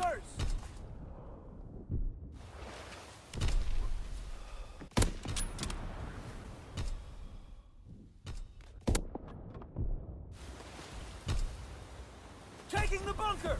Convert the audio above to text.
Movers! Taking the bunker!